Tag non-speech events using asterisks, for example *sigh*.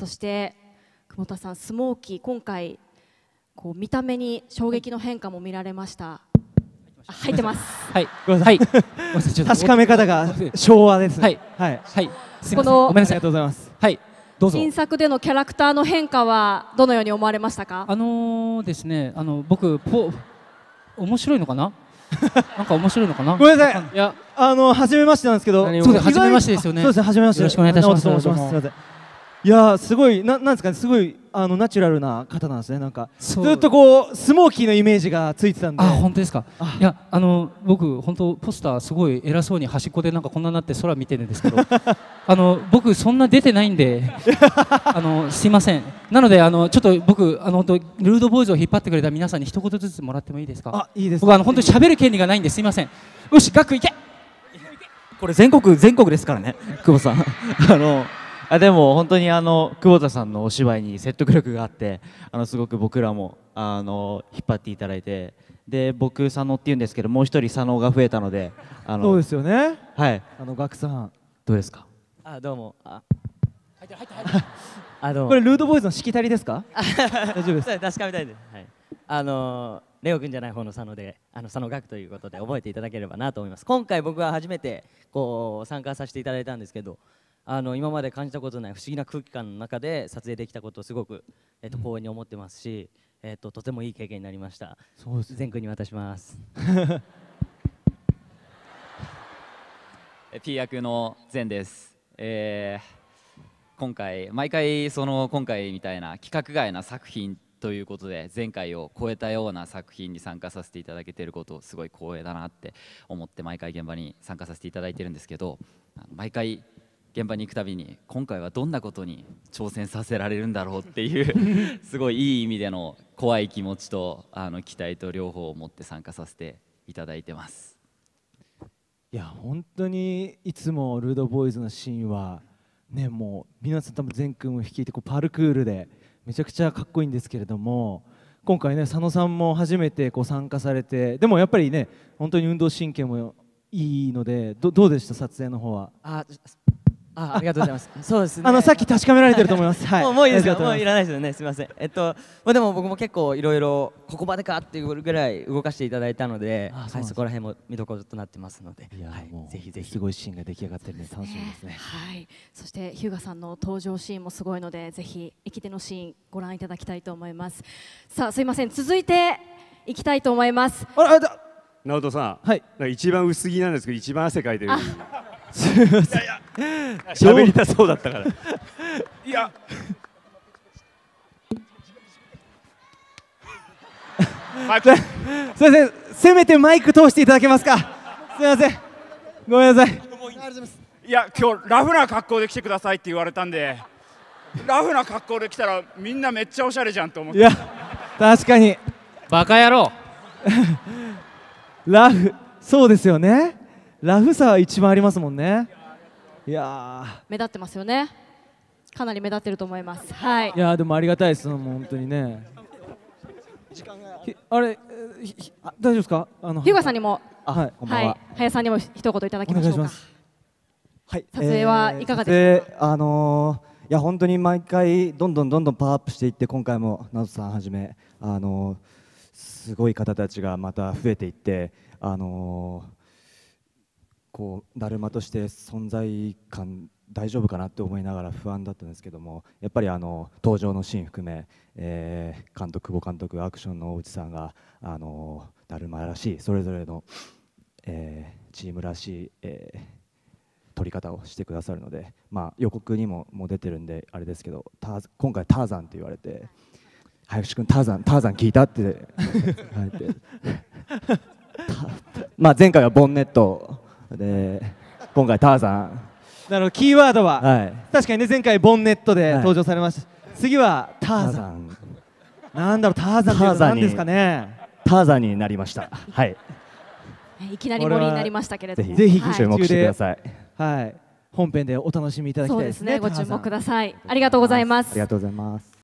そして久保田さんスモーキー今回こう見た目に衝撃の変化も見られました。あ入ってます。*laughs* はいごめんなさい。確かめ方が昭和ですはい。はい。はい。すいません。このありがごめんなさい。とうございますはい。どうぞ。新作でのキャラクターの変化はどのように思われましたか？あのーですねあの僕ポ面白いのかな？*laughs* なんか面白いのかな？ごめんなさい。いや。あの初めましてなんですけど。そうです初めましてですよね。あそうですね初めまして。よろしくお願いいたします。すみませんいやーすごいななんですかねすごいあのナチュラルな方なんですねなんか。そう。ずっとこうスモーキーのイメージがついてたんで。あ本当ですか？あ。いやあの僕本当ポスターすごい偉そうに端っこでなんかこんなになって空見てるんですけど。*laughs* あの僕そんな出てないんで。*laughs* あのすいません。なのであのちょっと僕あの本当ルードボーイズを引っ張ってくれた皆さんに一言ずつもらってもいいですか？あいいです僕あの本当に喋る権利がないんです。いません。よしガック行け！これ全国全国ですからね久保さん。*laughs* あのあでも本当にあの久保田さんのお芝居に説得力があってあのすごく僕らもあの引っ張っていただいてで僕佐野っていうんですけどもう一人佐野が増えたのであのそうですよね。はい。あのガクさん。どうですか？あどうも。あ。*laughs* あどうも。これルードボーイズのしきたりですか？*laughs* 大丈夫です。確かめたいです、はい、あのーレオ君じゃない方の佐野であの佐野学ということで覚えていただければなと思います。今回僕は初めてこう参加させていただいたんですけどあの今まで感じたことない不思議な空気感の中で撮影できたことをすごく、えっと光栄に思ってますし、えっととてもいい経験になりました。そうです全君に渡します。*laughs* え P 役の善です、えー今回毎回その今回みたいな規格外な作品ということで前回を超えたような作品に参加させていただけていることをすごい光栄だなって思って毎回現場に参加させていただいてるんですけど毎回現場に行くたびに今回はどんなことに挑戦させられるんだろうっていう *laughs* すごいいい意味での怖い気持ちとあの期待と両方を持って参加させていただいてます。いや本当にいつもルードボーイズのシーンはねもう皆さん多分全君を率いてこうパルクールでめちゃくちゃかっこいいんですけれども今回ね佐野さんも初めてこう参加されてでもやっぱりね本当に運動神経もいいのでどどうでした？撮影の方はああありがとうございます。*laughs* そうですね。あのさっき確かめられてると思います。はい。もう *laughs* もういいですかもういらないですよね。すみません。えっとまあでも僕も結構いろいろここまでかっていうぐらい動かしていただいたのであそうなんです。はいそこら辺も見どころとなってますのでいやはいぜひぜひ。すごいシーンが出来上がってるんで楽しみですね。はい、そして日向さんの登場シーンもすごいのでぜひ駅でのシーンご覧いただきたいと思います。さあすいません。続いていきたいと思います。あらあだ直人さん、はい。一番薄着なんですけど一番汗かいてるすみません。喋りたそうだったから。いや。はいすみません。せめてマイク通していただけますか。すみません。ごめんなさい。いや今日ラフな格好で来てくださいって言われたんでラフな格好で来たらみんなめっちゃおしゃれじゃんと思って。いや確かに。バカ野郎。ラフそうですよねラフさは一番ありますもんね。いや目立ってますよね。かなり目立ってると思います。はい。ーいやーでもありがたいです。もう本当にね。ひあれえーひひあ大丈夫ですか？あの日向さんにも。あはいこんばんは、はい。林さんにも一言いただきおましょうか。はい、撮影はいかがですか、あのーいや本当に毎回どんどんどんどんパワーアップしていって今回も直人さんはじめ、あのーすごい方たちがまた増えていって、あのーこうだるまとして存在感大丈夫かなって思いながら不安だったんですけどもやっぱりあの登場のシーン含め、えー監督久保監督アクションの大内さんがあのだるまらしいそれぞれの、えーチームらしい、えー撮り方をしてくださるので、まあ、予告にももう出てるんであれですけどターズ今回ターザンって言われて「林くんターザンターザン聞いた?」って *laughs* *laughs* まあ前回はボンネットで今回ターザン。なるほどキーワードは、はい。確かにね前回ボンネットではい。登場されました、次はターザン。ン。なんだろうターザンっていうのは何ですかね？ターザンになりました。はい。*laughs* いきなり盛りになりましたけれども。ぜひ注目してください。はい。本編でお楽しみいただきたそういですねですねご注目ください。ありがとうございます。ありがとうございます